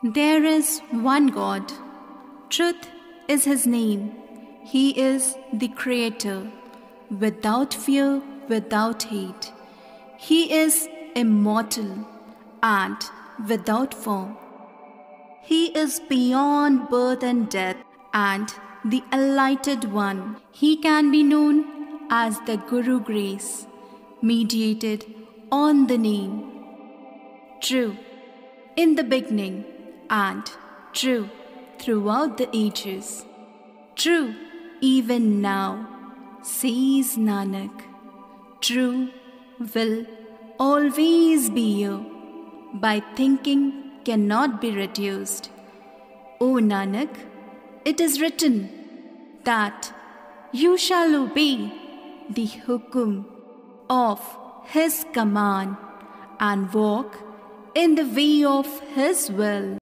There is one God. Truth is His name. He is the Creator, without fear, without hate. He is immortal and without form. He is beyond birth and death and the Enlightened One. He can be known as the Guru Grace, mediated on the name. True in the beginning and true throughout the ages. True even now, says Nanak. True will always be you. By thinking cannot be reduced. O Nanak, it is written that you shall obey the hukum of his command and walk in the way of his will.